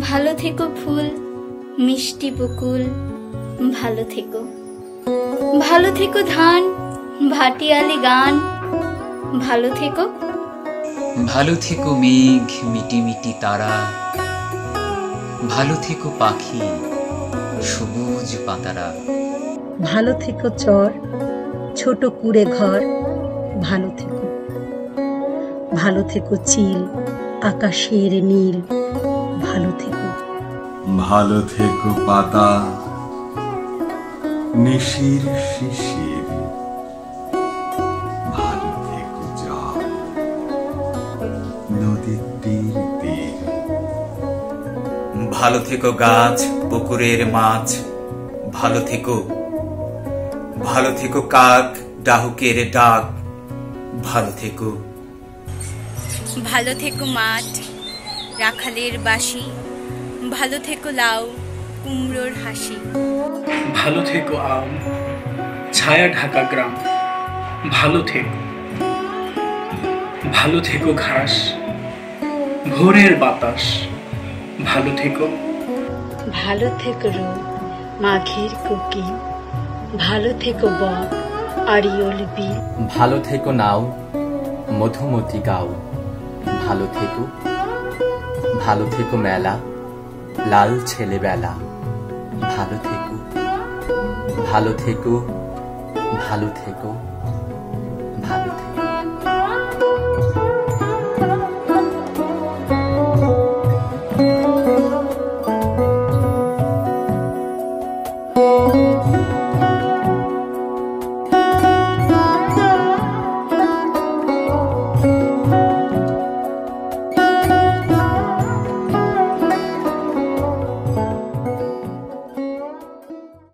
ভালো থেকো ফুল মিষ্টি বকুল ভালো থেকো। ভালো থেকো ধান ভাটিয়ালি গান ভালো থেকো। ভালো থেকো মেঘ মিটি মিটি তারা। ভালো থেকো পাখি সবুজ পাতারা। ভালো থেকো চর ছোট কুড়ে ঘর ভালো থেকো। ভালো থেকো চিল আকাশের নীল ভালো থেকো। ভালো থেকো পাতা নিশির শিশির ভালো থেকো জল নদীর তীর তীর। ভালো থেকো গাছ পুকুরের মাছ ভালো থেকো। ভালো থেকো কাক ডাহুকের ডাক ভালো থেকো। ভালো থেকো মাঠ রাখালের বাসি। ভালো থেকো লাউ কুমড়োর হাসি। ভালো থেকো আম ছায়া ঢাকা গ্রাম। ভালো থেকো। ভালো থেকো ঘাস ভোরের বাতাস। ভালো থেকো। ভালো থেকো রোদ মাঘের কুকি ভালো থেকো বক ভালো থেকো নাও, মধুমতি গাও। ভালো থেকো ভালো থেকো মেলা, লাল ছেলেবেলা। ভালো থেকো ভালো থেকো ভালো থেকো।